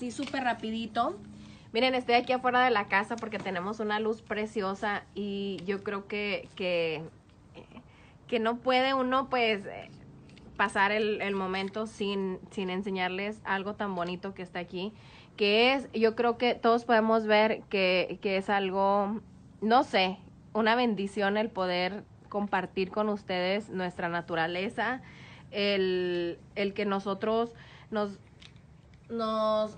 así súper rapidito. Miren, estoy aquí afuera de la casa porque tenemos una luz preciosa y yo creo que, que, que no puede uno pues pasar el, el momento sin, sin enseñarles algo tan bonito que está aquí, que es, yo creo que todos podemos ver que, que es algo, no sé, una bendición el poder compartir con ustedes nuestra naturaleza, el, el que nosotros nos nos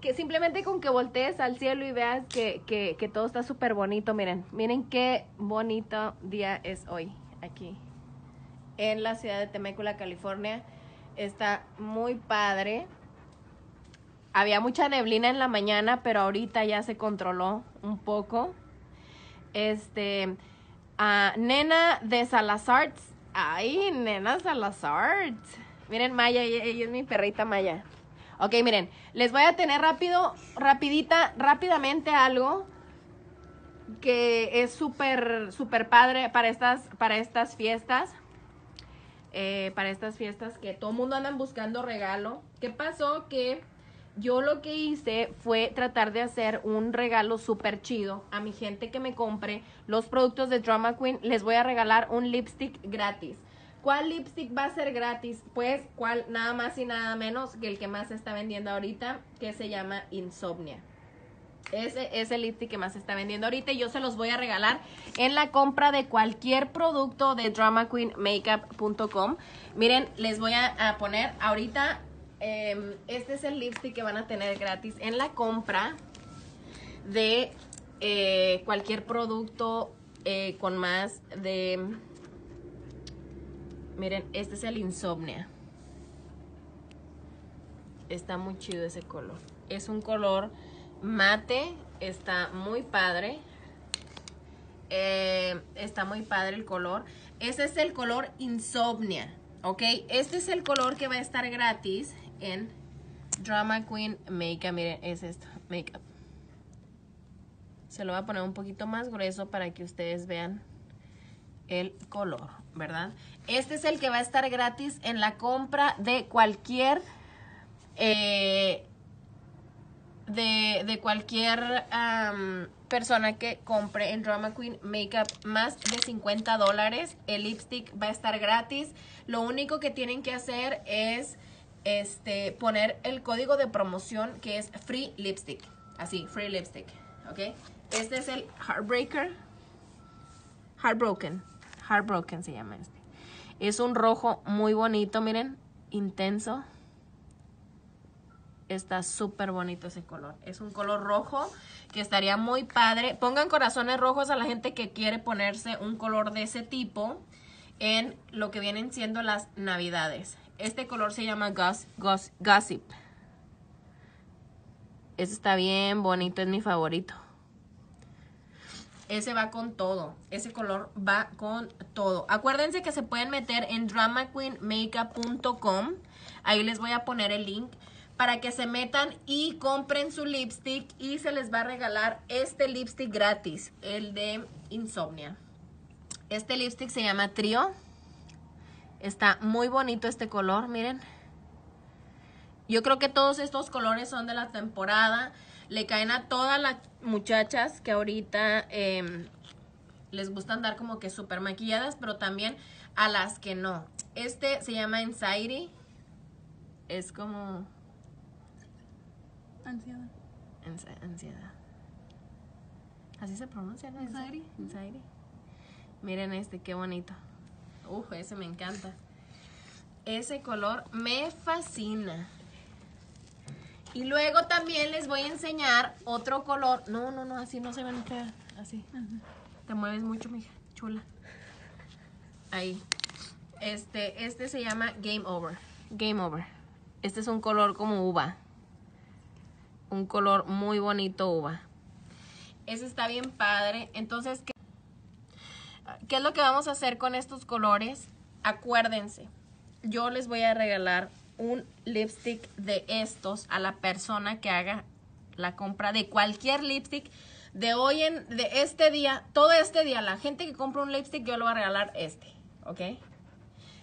que simplemente con que voltees al cielo y veas que, que, todo está súper bonito, miren, miren qué bonito día es hoy aquí en la ciudad de Temecula, California. Está muy padre. Había mucha neblina en la mañana, pero ahorita ya se controló un poco. Este, Nena de Salazar. Ay, Nena Salazar. Miren, Maya, ella es mi perrita Maya. Ok, miren, les voy a tener rápido, rapidita, rápidamente algo que es súper, súper padre para estas, para estas fiestas. Eh, para estas fiestas que todo el mundo andan buscando regalo. ¿Qué pasó? Que yo lo que hice fue tratar de hacer un regalo súper chido a mi gente que me compre los productos de Drama Queen. Les voy a regalar un lipstick gratis. ¿Cuál lipstick va a ser gratis? Pues, ¿cuál? Nada más y nada menos que el que más se está vendiendo ahorita, que se llama Insomnia. Ese es el lipstick que más se está vendiendo ahorita y yo se los voy a regalar en la compra de cualquier producto de dramaqueenmakeup.com. Miren, les voy a, poner ahorita, em, este es el lipstick que van a tener gratis en la compra de eh, cualquier producto eh, con más de... Miren, este es el Insomnia. Está muy chido ese color. Es un color mate, está muy padre. Eh, está muy padre el color. Ese es el color Insomnia, ¿ok? Este es el color que va a estar gratis en Drama Queen Makeup. Miren, es esto, Makeup. Se lo voy a poner un poquito más grueso para que ustedes vean el color, ¿verdad? Este es el que va a estar gratis en la compra de cualquier eh, de, cualquier persona que compre en Drama Queen Makeup más de 50 dólares. El lipstick va a estar gratis. Lo único que tienen que hacer es este, poner el código de promoción que es Free Lipstick. Así, Free Lipstick. ¿Ok? Este es el Heartbreaker. Heartbroken. Heartbroken se llama este. Es un rojo muy bonito, miren, intenso. Está súper bonito ese color. Es un color rojo que estaría muy padre. Pongan corazones rojos a la gente que quiere ponerse un color de ese tipo en lo que vienen siendo las navidades. Este color se llama Gossip. Ese está bien bonito, es mi favorito. Ese va con todo. Ese color va con todo. Acuérdense que se pueden meter en dramaqueenmakeup.com. Ahí les voy a poner el link para que se metan y compren su lipstick y se les va a regalar este lipstick gratis, el de Insomnia. Este lipstick se llama Trio. Está muy bonito este color, miren. Yo creo que todos estos colores son de la temporada. Le caen a todas las muchachas que ahorita em, les gusta andar como que súper maquilladas, pero también a las que no. Este se llama Anxiety. Es como Ansiedad. ansiedad. Así se pronuncia, ¿no? Anxiety. Anxiety. Miren este, qué bonito. Uf, ese me encanta. Ese color me fascina. Y luego también les voy a enseñar otro color. No, no, no, así no se ven fea. Así. Te mueves mucho, mija. Chula. Ahí. Este, este se llama Game Over. Game Over. Este es un color como uva un color muy bonito uva. Ese está bien padre. Entonces, ¿qué, ¿qué es lo que vamos a hacer con estos colores? Acuérdense, yo les voy a regalar un lipstick de estos a la persona que haga la compra de cualquier lipstick de hoy en, de este día, todo este día, la gente que compra un lipstick, yo le voy a regalar este, ¿ok?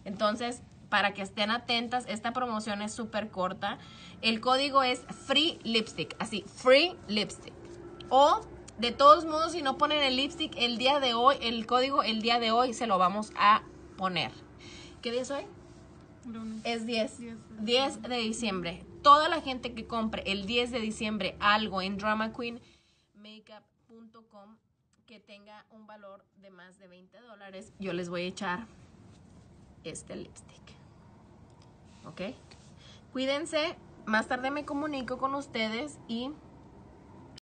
Entonces, para que estén atentas. Esta promoción es súper corta. El código es Free Lipstick, así, Free Lipstick. O de todos modos, si no ponen el lipstick el día de hoy, el código el día de hoy se lo vamos a poner. ¿Qué día es hoy? Lunes. Es 10. 10. 10 de diciembre. Toda la gente que compre el 10 de diciembre algo en dramaqueenmakeup.com que tenga un valor de más de 20 dólares, yo les voy a echar este lipstick. ¿Ok? Cuídense. Más tarde me comunico con ustedes y